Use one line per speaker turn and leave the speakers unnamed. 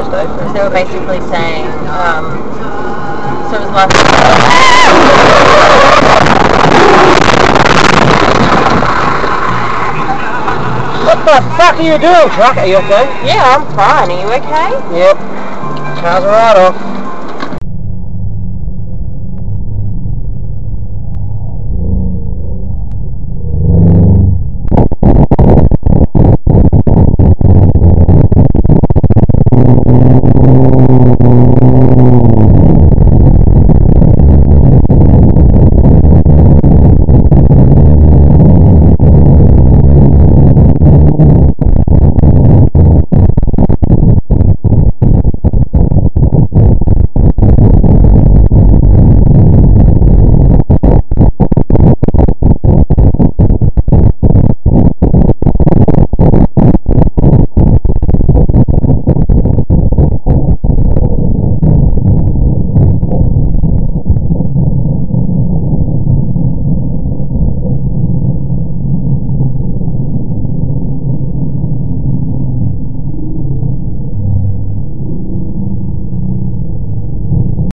They were basically saying, um, so it was last.
What the fuck are you doing, truck? Are you okay?
Yeah, I'm fine. Are you okay?
Yep. How's off?